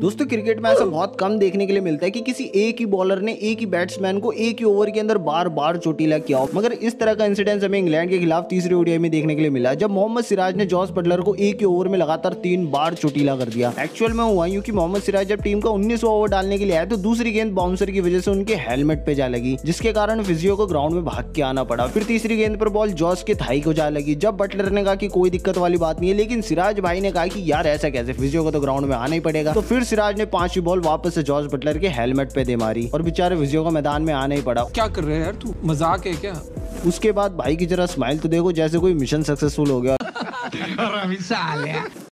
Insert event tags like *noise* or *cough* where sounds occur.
दोस्तों, क्रिकेट में ऐसा बहुत कम देखने के लिए मिलता है कि किसी एक ही बॉलर ने एक ही बैट्समैन को एक ही ओवर के अंदर बार बार चोटीला किया मगर इस तरह का इंसिडेंस हमें इंग्लैंड के खिलाफ तीसरे ओडीआई में देखने के लिए मिला जब मोहम्मद सिराज ने जॉस बटलर को एक ही ओवर में लगातार तीन बार चोटीला कर दिया। एक्चुअल में हुआ यूँ कि मोहम्मद सिराज जब टीम का उन्नीस ओवर डालने के लिए आया तो दूसरी गेंद बाउंसर की वजह से उनके हेलमेट पे जा लगी, जिसके कारण फिजियो को ग्राउंड में भाग के आना पड़ा। फिर तीसरी गेंद पर बॉल जॉस के थाई को जा लगी, जब बटलर ने कहा कि कोई दिक्कत वाली बात नहीं है, लेकिन सिराज भाई ने कहा कि यार ऐसा कैसे फिजियो को तो ग्राउंड में आना ही पड़ेगा। तो फिर सिराज ने पांचवी बॉल वापस से जॉर्ज बटलर के हेलमेट पे दे मारी और बेचारे विजयो को मैदान में आना ही पड़ा। क्या कर रहे हैं यार तू? मज़ाक है क्या? उसके बाद भाई की जरा स्माइल तो देखो जैसे कोई मिशन सक्सेसफुल हो गया। *laughs*